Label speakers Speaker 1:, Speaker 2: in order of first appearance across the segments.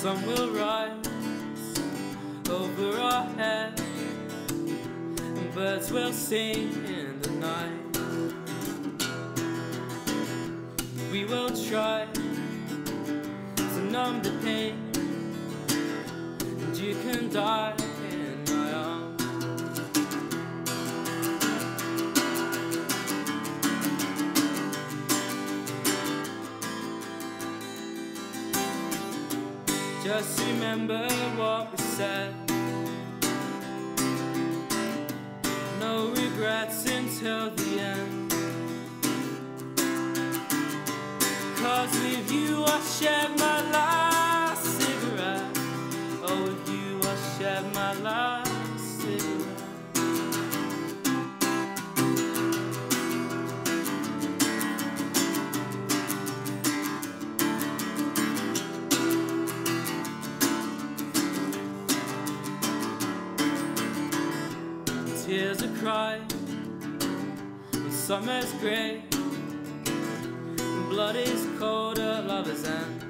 Speaker 1: sun will rise over our heads, and birds will sing in the night. We will try to numb the pain, and you can die Just remember what we said. No regrets until the end. Cause with you I shared my last Tears are cried when summer's grey and blood is cold at lover's end.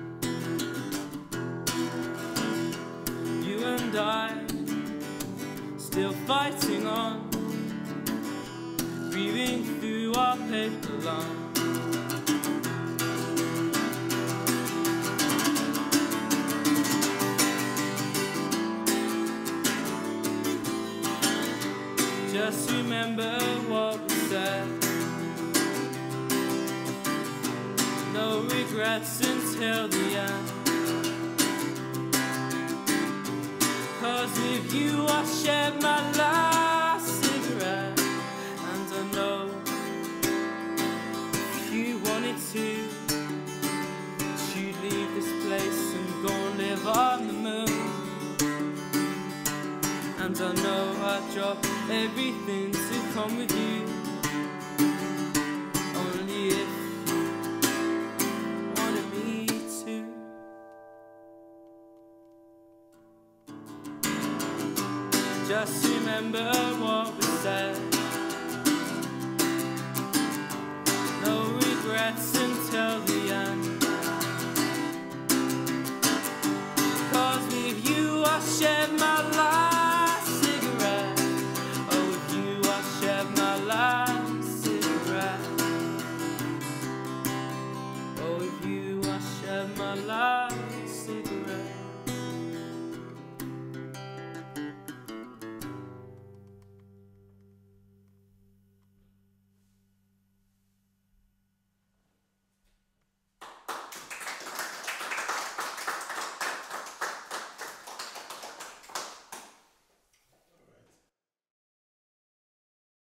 Speaker 1: You and I still fighting on, breathing through our paper lungs. Just remember what we said. No regrets until the end. Cause with you I shared my last drop everyth't to come with you. Only if you wanted me to Just remember what we said